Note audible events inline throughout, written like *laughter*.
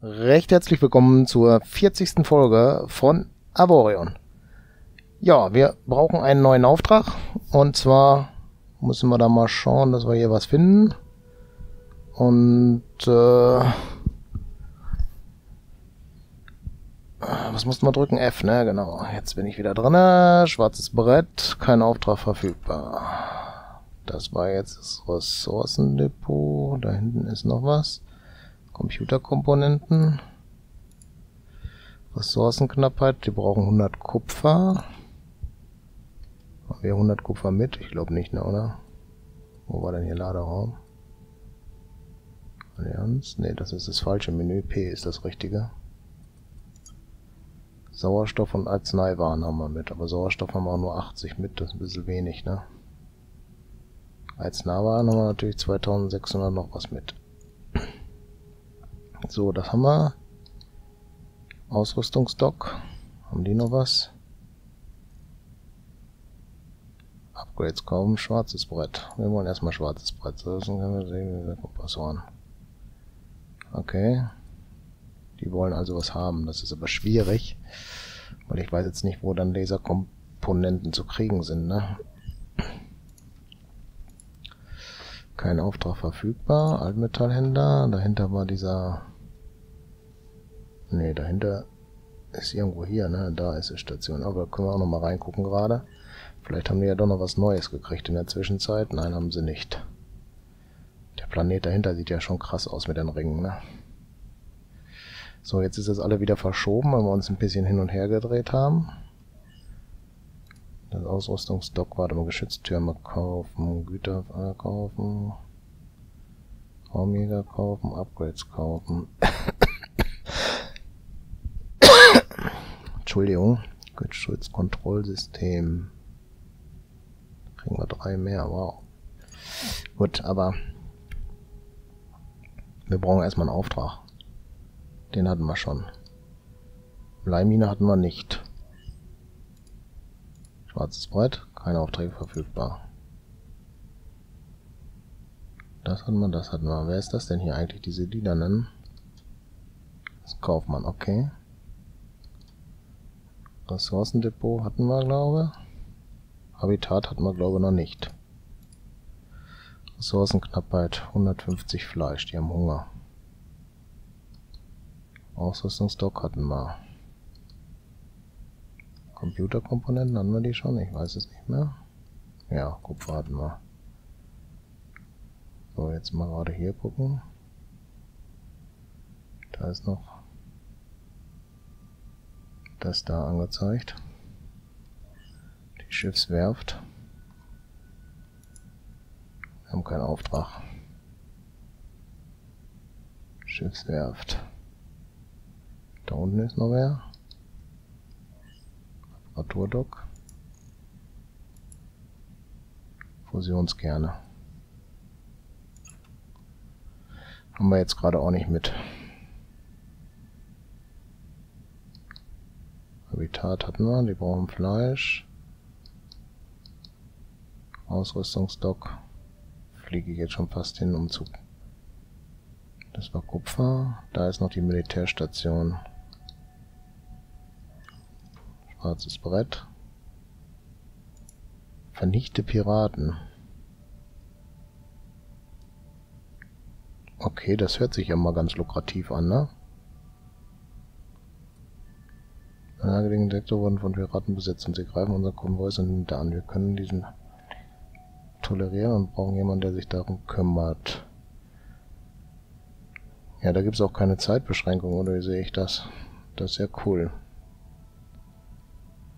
Recht herzlich willkommen zur 40. Folge von Avorion. Ja, wir brauchen einen neuen Auftrag und zwar müssen wir da mal schauen, dass wir hier was finden. Und äh, was mussten wir drücken? F, ne? Genau. Jetzt bin ich wieder drin. Schwarzes Brett, kein Auftrag verfügbar. Das war jetzt das Ressourcendepot. Da hinten ist noch was. Computerkomponenten. Ressourcenknappheit, die brauchen 100 Kupfer. Haben wir 100 Kupfer mit? Ich glaube nicht, ne, oder? Wo war denn hier Laderaum? Allianz? Ne, das ist das falsche Menü. P ist das richtige. Sauerstoff und Arzneiwaren haben wir mit, aber Sauerstoff haben wir auch nur 80 mit, das ist ein bisschen wenig, ne? Arzneiwaren haben wir natürlich 2600 noch was mit. So, das haben wir. Ausrüstungsdock. Haben die noch was? Upgrades kaufen. Schwarzes Brett. Wir wollen erstmal schwarzes Brett. So, dann können wir sehen, Kompressoren. Okay. Die wollen also was haben. Das ist aber schwierig. Weil ich weiß jetzt nicht, wo dann Laserkomponenten zu kriegen sind, ne? Kein Auftrag verfügbar. Altmetallhändler. Dahinter war dieser... Ne, dahinter ist irgendwo hier, ne? Da ist die Station. Aber können wir auch noch mal reingucken gerade. Vielleicht haben die ja doch noch was Neues gekriegt in der Zwischenzeit. Nein, haben sie nicht. Der Planet dahinter sieht ja schon krass aus mit den Ringen, ne? So, jetzt ist das alle wieder verschoben, weil wir uns ein bisschen hin und her gedreht haben. Das Ausrüstungsdock, warte mal, Geschütztürme kaufen, Güter kaufen, Raumjäger kaufen, Upgrades kaufen. *coughs* Entschuldigung, Geschützkontrollsystem. Kriegen wir drei mehr, wow. Gut, aber wir brauchen erstmal einen Auftrag. Den hatten wir schon. Bleimine hatten wir nicht. Schwarzes Brett, keine Aufträge verfügbar. Das hatten wir, das hatten wir. Wer ist das denn hier eigentlich, diese Liedernen? Das Kaufmann, okay. Ressourcendepot hatten wir, glaube Habitat hatten wir, glaube ich, noch nicht. Ressourcenknappheit, 150 Fleisch, die haben Hunger. Ausrüstungsdock hatten wir. Computerkomponenten hatten wir die schon? Ich weiß es nicht mehr. Ja, Kupfer hatten wir. So, jetzt mal gerade hier gucken. Da ist noch das da angezeigt. Die Schiffswerft. Wir haben keinen Auftrag. Schiffswerft. Da unten ist noch wer. Apparaturdock. Fusionskerne. Haben wir jetzt gerade auch nicht mit. Habitat hatten wir, die brauchen Fleisch. Ausrüstungsdock. Fliege ich jetzt schon fast hin, um zu... Das war Kupfer. Da ist noch die Militärstation. Schwarzes Brett. Vernichte Piraten. Okay, das hört sich ja mal ganz lukrativ an, ne? Ein nahegelegenen Sektor wurden von Piraten besetzt und sie greifen unser Konvoi und hinter an. Wir können diesen tolerieren und brauchen jemanden, der sich darum kümmert. Ja, da gibt es auch keine Zeitbeschränkung, oder wie sehe ich das? Das ist ja cool.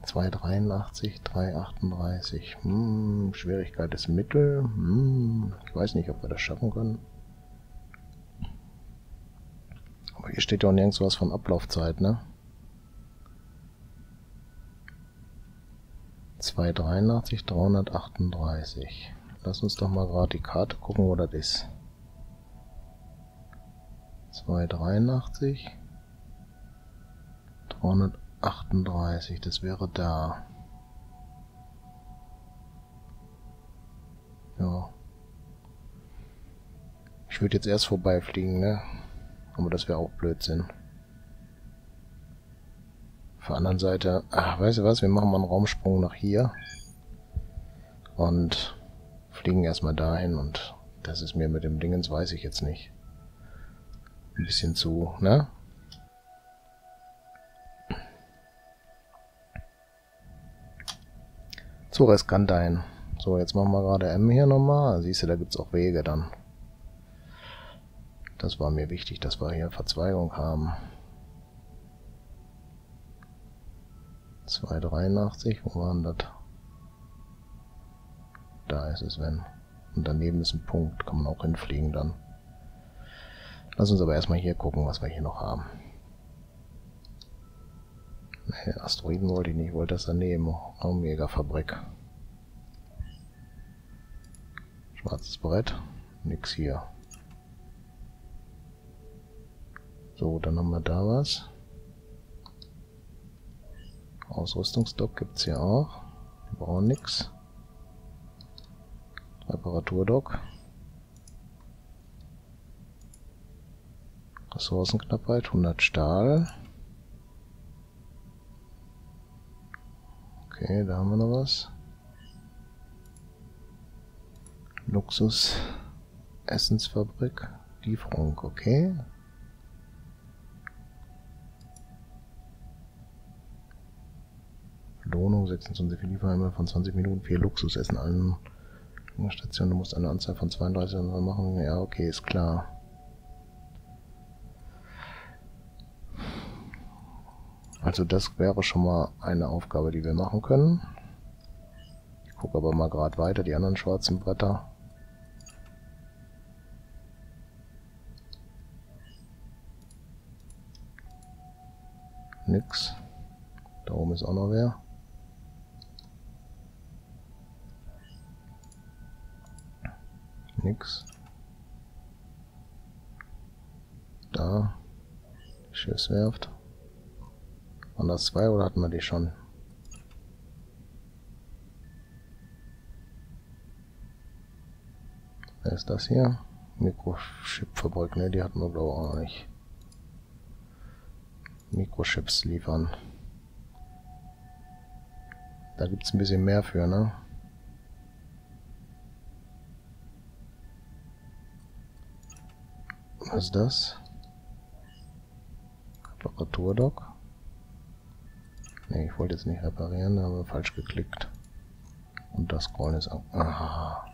283, 338. Hm, Schwierigkeit ist Mittel. Hm, ich weiß nicht, ob wir das schaffen können. Aber hier steht ja auch nirgends was von Ablaufzeit, ne? 283, 338. Lass uns doch mal gerade die Karte gucken, wo das ist. 283, 338. 38, das wäre da. Ja. Ich würde jetzt erst vorbeifliegen, ne? Aber das wäre auch Blödsinn. Auf der anderen Seite, ach, weißt du was, wir machen mal einen Raumsprung nach hier. Und fliegen erstmal dahin und das ist mir mit dem Dingens, weiß ich jetzt nicht. Ein bisschen zu, ne? Zu riskant ein. So, jetzt machen wir gerade M hier nochmal. Siehst du, da gibt es auch Wege dann. Das war mir wichtig, dass wir hier Verzweigung haben. 283, wo waren das? Da ist es, wenn. Und daneben ist ein Punkt, kann man auch hinfliegen dann. Lass uns aber erstmal hier gucken, was wir hier noch haben. Asteroiden wollte ich nicht, ich wollte das daneben. Omega-Fabrik. Schwarzes Brett. Nix hier. So, dann haben wir da was. Ausrüstungsdock gibt es hier auch. Wir brauchen nichts. Reparaturdock. Ressourcenknappheit, 100 Stahl. Okay, da haben wir noch was. Luxus Essensfabrik. Lieferung, okay. Belohnung 26 für Lieferheime von 20 Minuten, 4 Luxusessen allen Stationen. Du musst eine Anzahl von 32 machen. Ja, okay, ist klar. Also das wäre schon mal eine Aufgabe, die wir machen können. Ich gucke aber mal gerade weiter, die anderen schwarzen Bretter. Nix. Da oben ist auch noch wer. Nix. Da. Schiffswerft. Waren das zwei oder hatten wir die schon? Wer ist das hier? Mikrochip-Fabrik, ne? Die hatten wir glaube ich auch noch nicht. Mikrochips liefern. Da gibt es ein bisschen mehr für, ne? Was ist das? Reparaturdock. Ne, ich wollte jetzt nicht reparieren, da haben wir falsch geklickt. Und das Scrollen ist auch... Aha.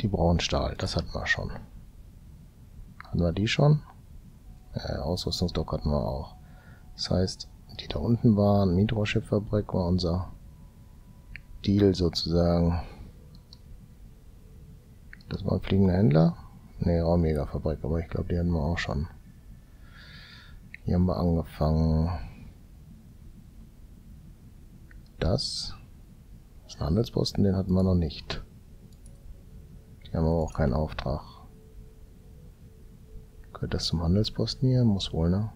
Die Braunstahl, das hatten wir schon. Hatten wir die schon? Äh, Ausrüstungsdock hatten wir auch. Das heißt, die da unten waren, Mitrochip-Fabrik war unser Deal sozusagen. Das war ein fliegender Händler. Ne, Raumjägerfabrik, aber ich glaube, die hatten wir auch schon. Hier haben wir angefangen. Das ist ein Handelsposten, den hatten wir noch nicht. Die haben aber auch keinen Auftrag. Gehört das zum Handelsposten hier? Muss wohl, ne?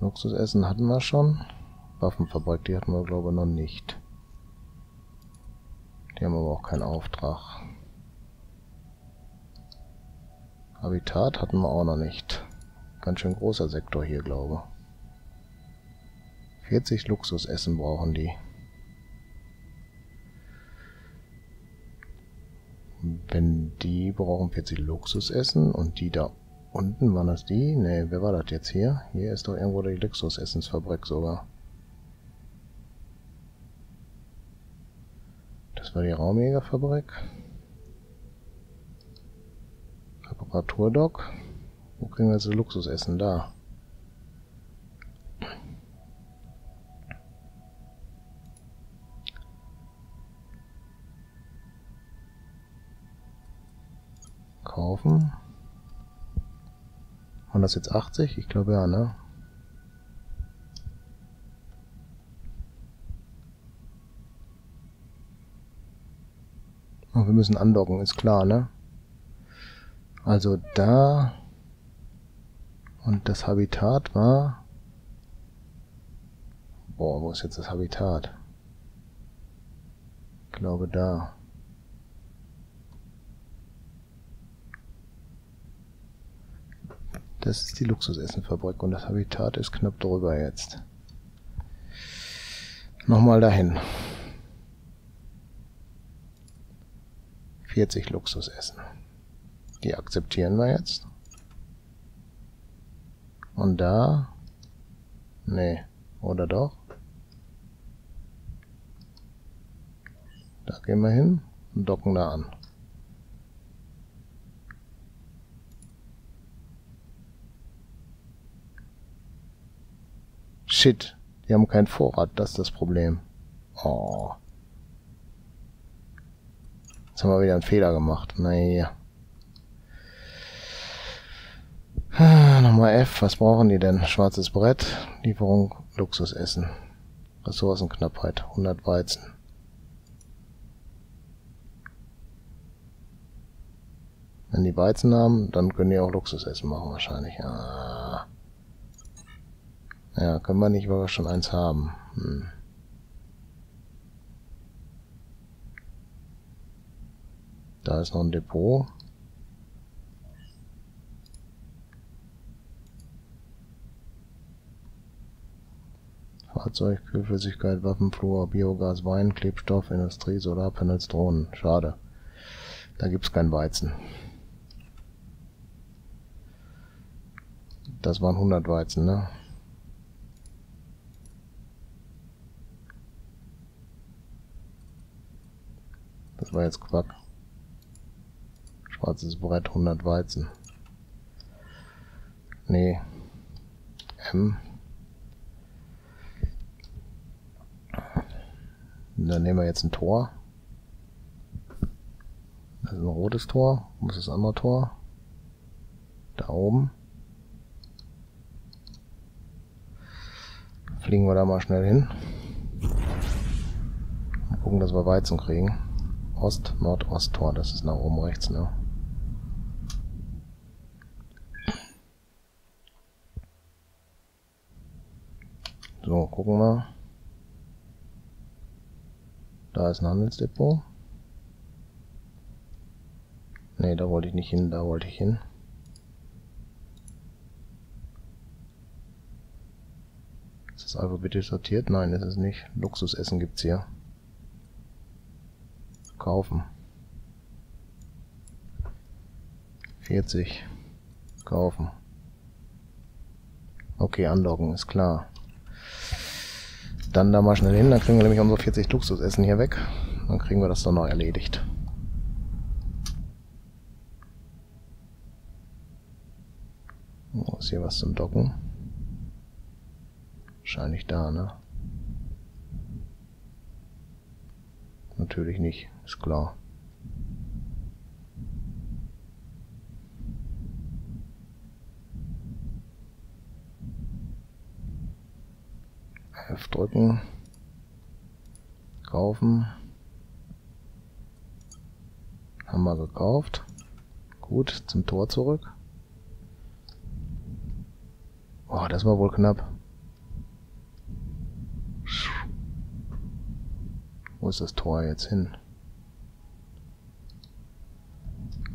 Luxusessen hatten wir schon. Waffenfabrik, die hatten wir glaube ich noch nicht. Die haben aber auch keinen Auftrag. Habitat hatten wir auch noch nicht. Ganz schön großer Sektor hier, glaube ich. 40 Luxusessen brauchen die. Wenn die brauchen 40 Luxusessen und die da unten, waren das die? Ne, wer war das jetzt hier? Hier ist doch irgendwo die Luxusessensfabrik sogar. Das war die Raumjägerfabrik. Reparaturdock. Wo kriegen wir jetzt Luxusessen? Da. Kaufen. Waren das jetzt 80? Ich glaube ja, ne? Oh, wir müssen andocken, ist klar, ne? Also da und das Habitat war... Boah, wo ist jetzt das Habitat? glaube da. Das ist die Luxusessenfabrik und das Habitat ist knapp drüber jetzt. Nochmal dahin. 40 Luxusessen. Die akzeptieren wir jetzt. Und da? Nee. Oder doch? Da gehen wir hin und docken da an. Shit, die haben keinen Vorrat, das ist das Problem. Oh. Jetzt haben wir wieder einen Fehler gemacht. Naja. Nochmal F, was brauchen die denn? Schwarzes Brett, Lieferung, Luxusessen. Ressourcenknappheit, 100 Weizen. Wenn die Weizen haben, dann können die auch Luxusessen machen wahrscheinlich. Ah. Ja, können wir nicht, weil wir schon eins haben. Hm. Da ist noch ein Depot. Fahrzeug, Kühlflüssigkeit, Waffenflur, Biogas, Wein, Klebstoff, Industrie, Solarpanels, Drohnen. Schade. Da gibt's kein Weizen. Das waren 100 Weizen, ne? Das war jetzt Quack. Schwarzes Brett, 100 Weizen. Nee. M. Dann nehmen wir jetzt ein Tor. Das ist ein rotes Tor. Wo ist das andere Tor? Da oben. Fliegen wir da mal schnell hin. Mal gucken, dass wir Weizen kriegen. Ost-Nordost-Tor, das ist nach oben rechts, ne? So, gucken wir. Da ist ein Handelsdepot. Ne, da wollte ich nicht hin, da wollte ich hin. Ist das alphabetisch sortiert? Nein, ist es nicht. Luxusessen gibt's hier. Kaufen. 40. Kaufen. Okay, andocken, ist klar. Dann da mal schnell hin, dann kriegen wir nämlich unsere 40 Luxusessen hier weg. Dann kriegen wir das dann noch erledigt. Wo ist hier was zum Docken? Wahrscheinlich da, ne? Natürlich nicht, ist klar. F drücken. Kaufen. Haben wir gekauft. Gut, zum Tor zurück. Oh, das war wohl knapp. Wo ist das Tor jetzt hin?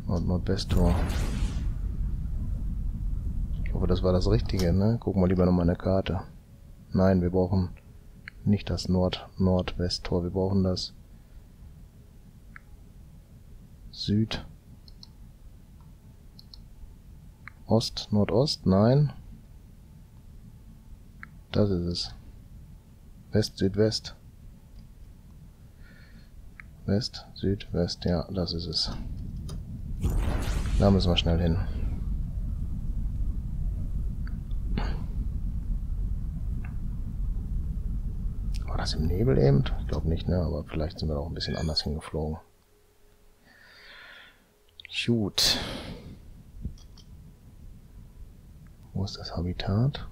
Und Nordwesttor. Ich hoffe, das war das Richtige, ne? Gucken wir lieber nochmal eine Karte. Nein, wir brauchen nicht das Nord-Nordwest-Tor, wir brauchen das Süd Ost, Nordost, nein. Das ist es. West, Südwest. West, Süd, West, ja, das ist es. Da müssen wir schnell hin. War das im Nebel eben? Ich glaube nicht, ne? Aber vielleicht sind wir auch ein bisschen anders hingeflogen. Gut. Wo ist das Habitat?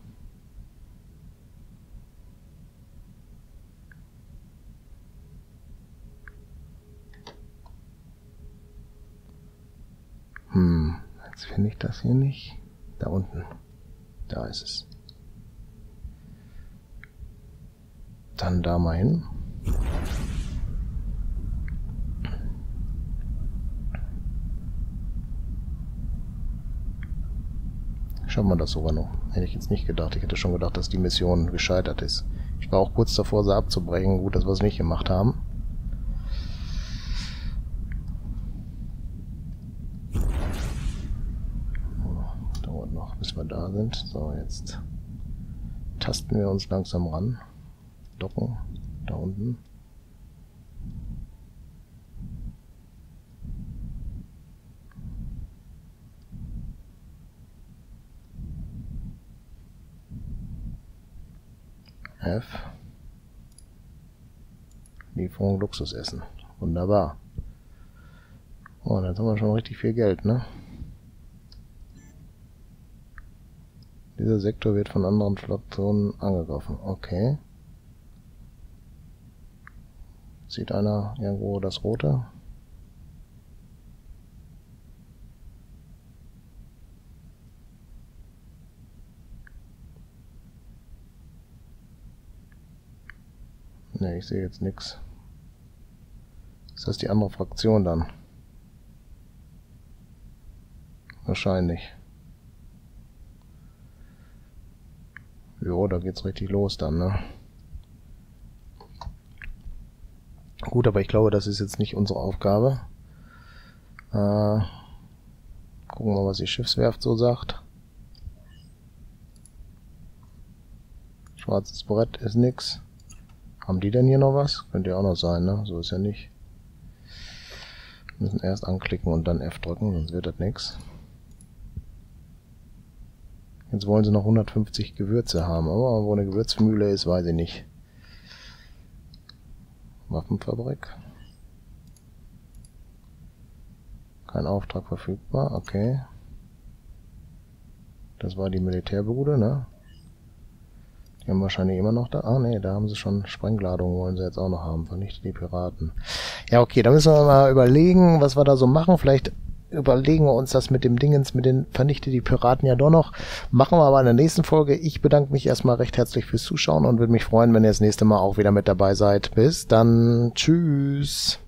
Hm, jetzt finde ich das hier nicht. Da unten. Da ist es. Dann da mal hin. Schauen wir das sogar noch. Hätte ich jetzt nicht gedacht. Ich hätte schon gedacht, dass die Mission gescheitert ist. Ich war auch kurz davor, sie abzubrechen. Gut, dass wir es nicht gemacht haben. Dauert noch, bis wir da sind. So, jetzt tasten wir uns langsam ran. Docken. Da unten. F. Lieferung Luxusessen. Wunderbar. Oh, dann haben wir schon richtig viel Geld, ne? Dieser Sektor wird von anderen Fraktionen angegriffen. Okay. Sieht einer irgendwo das Rote? Ne, ich sehe jetzt nichts. Ist das die andere Fraktion dann? Wahrscheinlich. Jo, da geht's richtig los dann, ne? Gut, aber ich glaube, das ist jetzt nicht unsere Aufgabe. Äh, gucken wir mal, was die Schiffswerft so sagt. Schwarzes Brett ist nix. Haben die denn hier noch was? Könnte ja auch noch sein, ne? So ist ja nicht. Wir müssen erst anklicken und dann F drücken, sonst wird das nichts. Jetzt wollen sie noch 150 Gewürze haben, aber wo eine Gewürzmühle ist, weiß ich nicht. Waffenfabrik. Kein Auftrag verfügbar, okay. Das war die Militärbude, ne? Die haben wahrscheinlich immer noch da. Ah, nee, da haben sie schon Sprengladungen, wollen sie jetzt auch noch haben. Vernichtet die Piraten. Ja, okay, da müssen wir mal überlegen, was wir da so machen. Vielleicht überlegen wir uns das mit dem Dingens, mit den vernichtet die Piraten ja doch noch. Machen wir aber in der nächsten Folge. Ich bedanke mich erstmal recht herzlich fürs Zuschauen und würde mich freuen, wenn ihr das nächste Mal auch wieder mit dabei seid. Bis dann. Tschüss.